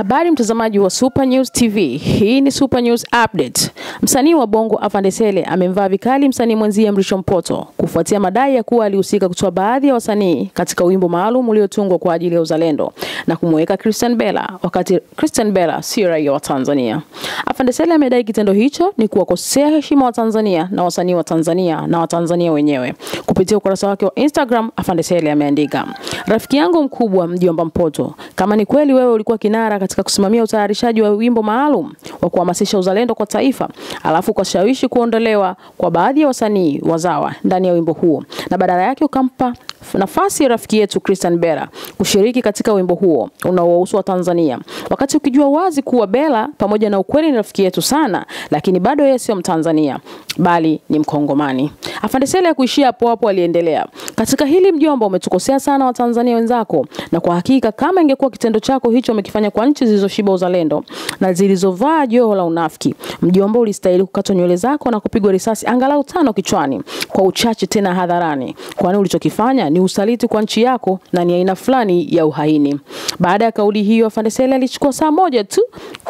Habari mtazamaji wa Super News TV. Hii ni Super News Update. Msanii wa Bongo Avandesele amemvaa vikali msanii mwenzie Mrisho Mpoto kufuatia madai ya kuwa alihusika kutoa baadhi ya wasanii katika wimbo maalum uliotungwa kwa ajili ya uzalendo na kumweka Christian Bella wakati Christian Bella si raia wa Tanzania. Avandesele amedai kitendo hicho ni kuwakosea heshima wa Tanzania na wasanii wa Tanzania na Watanzania wenyewe. Kupitia ukurasa wake wa Instagram, Avandesele ameandika: Rafiki yangu mkubwa mjomba Mpoto, kama ni kweli wewe ulikuwa kinara katika kusimamia utayarishaji wa wimbo maalum wa kuhamasisha uzalendo kwa taifa, alafu ukashawishi kuondolewa kwa baadhi ya wasanii wazawa ndani ya wimbo huo na badala yake ukampa nafasi rafiki yetu Christian Bella kushiriki katika wimbo huo unaowahusu wa Tanzania, wakati ukijua wazi kuwa Bella pamoja na ukweli ni rafiki yetu sana, lakini bado yeye sio Mtanzania bali ni Mkongomani. Afande Sele ya kuishia hapo hapo, aliendelea katika hili, mjomba, umetukosea sana Watanzania wenzako, na kwa hakika kama ingekuwa kitendo chako hicho umekifanya kwa nchi zilizoshiba uzalendo na zilizovaa joho la unafiki, mjomba, ulistahili kukatwa nywele zako na kupigwa risasi angalau tano kichwani kwa uchache, tena hadharani, kwani ulichokifanya ni usaliti kwa nchi yako na ni aina fulani ya uhaini. Baada ya kauli hiyo, Afande Sele alichukua saa moja tu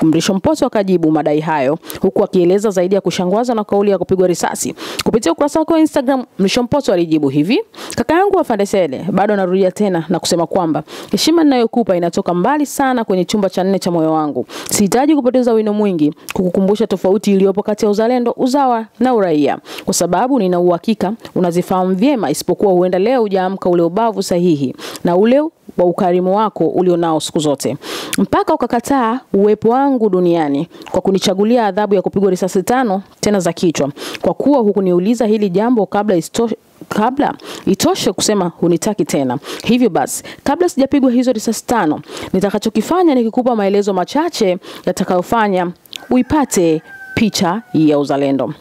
Mrisho Mpoto akajibu madai hayo, huku akieleza zaidi ya kushangazwa na kauli ya kupigwa risasi. Kupitia ukurasa wake wa Instagram, Mrisho Mpoto alijibu hivi: kaka yangu Afande Sele, bado narudia tena na kusema kwamba heshima ninayokupa inatoka mbali sana kwenye chumba cha nne cha moyo wangu. Sihitaji kupoteza wino mwingi kukukumbusha tofauti iliyopo kati ya uzalendo, uzawa na uraia, kwa sababu nina uhakika unazifahamu vyema, isipokuwa huenda leo hujaamka ule ubavu sahihi na ule wa ukarimu wako ulionao siku zote mpaka ukakataa uwepo wangu duniani kwa kunichagulia adhabu ya kupigwa risasi tano tena za kichwa, kwa kuwa hukuniuliza hili jambo kabla isto kabla itoshe kusema hunitaki tena. Hivyo basi, kabla sijapigwa hizo risasi tano, nitakachokifanya ni kikupa maelezo machache yatakayofanya uipate picha ya uzalendo.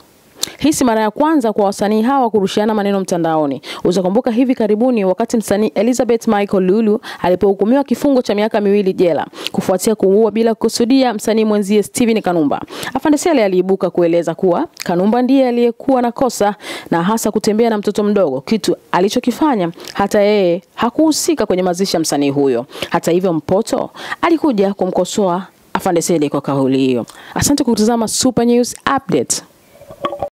Hii si mara ya kwanza kwa wasanii hawa kurushiana maneno mtandaoni. Utakumbuka hivi karibuni wakati msanii Elizabeth Michael Lulu alipohukumiwa kifungo cha miaka miwili jela kufuatia kuua bila kukusudia msanii mwenzie Steven Kanumba. Afande Sele aliibuka kueleza kuwa Kanumba ndiye aliyekuwa na kosa na hasa kutembea na mtoto mdogo, kitu alichokifanya hata yeye hakuhusika kwenye mazishi ya msanii huyo. Hata hivyo, Mpoto alikuja kumkosoa Afande Sele kwa kauli hiyo. Asante kwa kutazama Super News Update.